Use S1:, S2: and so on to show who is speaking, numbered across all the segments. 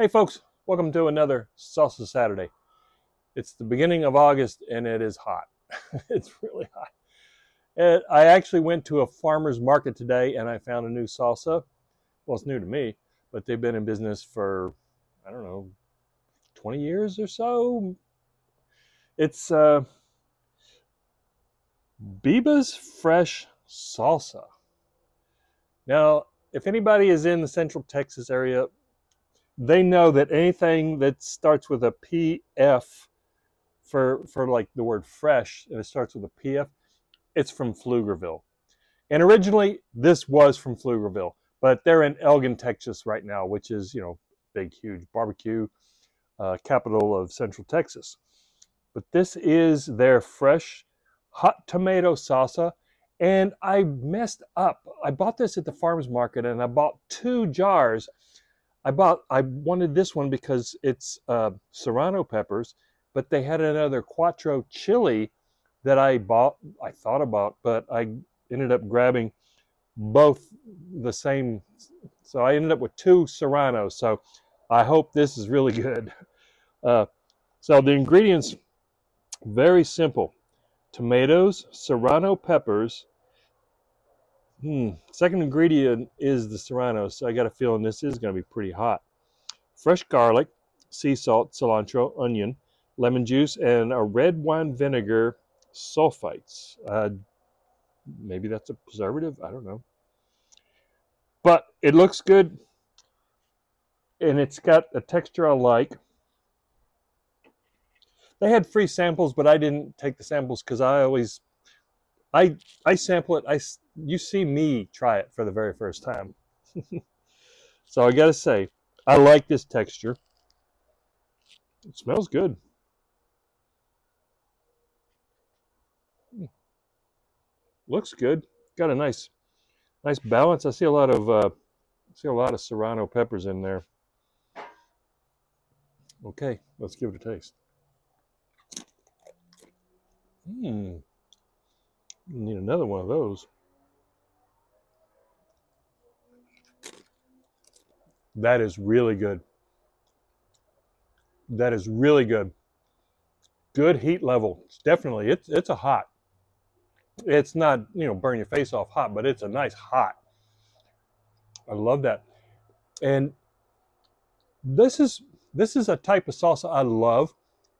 S1: Hey folks, welcome to another Salsa Saturday. It's the beginning of August and it is hot. it's really hot. And I actually went to a farmer's market today and I found a new salsa. Well, it's new to me, but they've been in business for, I don't know, 20 years or so. It's uh, Beba's Pfresh Salsa. Now, if anybody is in the central Texas area, they know that anything that starts with a PF for for like the word fresh and it starts with a PF, it's from Pflugerville. And originally this was from Pflugerville, but they're in Elgin, Texas right now, which is, you know, big, huge barbecue uh, capital of Central Texas. But this is their fresh hot tomato salsa. And I messed up. I bought this at the farmer's market and I bought two jars I bought, I wanted this one because it's uh, serrano peppers, but they had another Quattro chili that I bought, I thought about, but I ended up grabbing both the same. So I ended up with two serranos. So I hope this is really good. Uh, so the ingredients, very simple. Tomatoes, serrano peppers, Hmm. Second ingredient is the serrano, so I got a feeling this is going to be pretty hot. Fresh garlic, sea salt, cilantro, onion, lemon juice, and a red wine vinegar sulfites. Uh, maybe that's a preservative. I don't know. But it looks good, and it's got a texture I like. They had free samples, but I didn't take the samples because I always I I sample it. I you see me try it for the very first time. so I got to say, I like this texture. It smells good. Hmm. Looks good. Got a nice, nice balance. I see a lot of, uh, see a lot of serrano peppers in there. Okay, let's give it a taste. Hmm. Need another one of those. That is really good. That is really good. Good heat level. It's definitely it's it's a hot. It's not, you know, burn your face off hot, but it's a nice hot. I love that. And this is this is a type of salsa I love.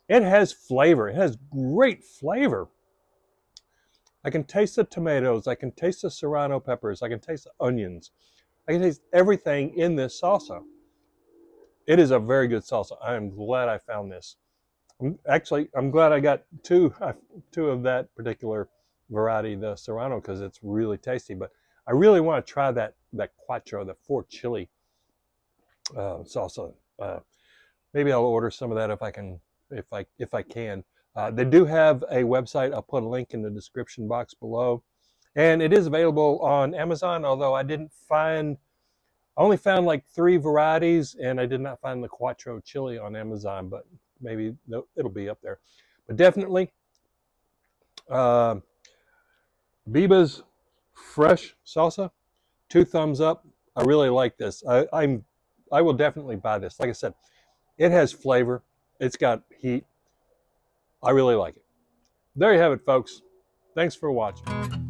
S1: It has flavor. It has great flavor. I can taste the tomatoes. I can taste the serrano peppers. I can taste the onions. I can taste everything in this salsa. It is a very good salsa. I am glad I found this. Actually, I'm glad I got two, two of that particular variety, the serrano, because it's really tasty. But I really want to try that that quattro, the four chili uh, salsa. Uh, maybe I'll order some of that if I can, if I if I can. Uh, they do have a website. I'll put a link in the description box below. And it is available on Amazon, although I didn't find, I only found like three varieties and I did not find the Quattro chili on Amazon, but maybe it'll be up there. But definitely, uh, Beba's Pfresh salsa, two thumbs up. I really like this. I, I'm, I will definitely buy this. Like I said, it has flavor. It's got heat. I really like it. There you have it, folks. Thanks for watching.